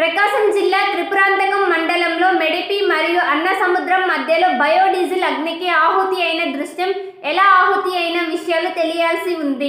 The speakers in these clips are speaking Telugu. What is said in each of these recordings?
ప్రకాశం జిల్లా త్రిపురాంతకం మండలంలో మెడిపి మరియు అన్న సముద్రం మధ్యలో బయోడీజిల్ అగ్నికి ఆహుతి అయిన దృశ్యం ఎలా ఆహుతి అయిన విషయాలు తెలియాల్సి ఉంది.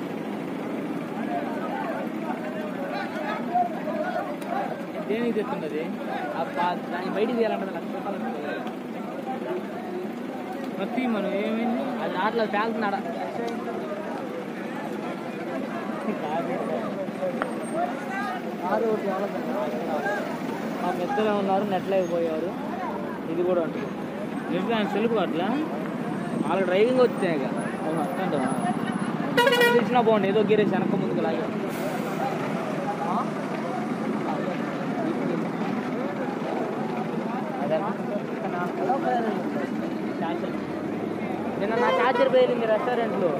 దేనికి తెస్తున్నది దాన్ని బయటికి తీయాలంటే లక్ష రూపాయలు. ప్రతి మనం ఏమైంది? అది రాట్లేదు పేలుతున్నాడ మా పెద్దలు ఉన్నారు నెట్లు అయిపోయారు. ఇది కూడా ఉంటుంది. ఎందుకు ఆయన సెల్ఫ్ అట్లా వాళ్ళకి డ్రైవింగ్ వచ్చాయి ఇక ఇచ్చినా బాగుంది ఏదో గీరేసి వెనక ముందుకు లాగా నిన్న నా చార్జర్ పేలింది రెస్టారెంట్లో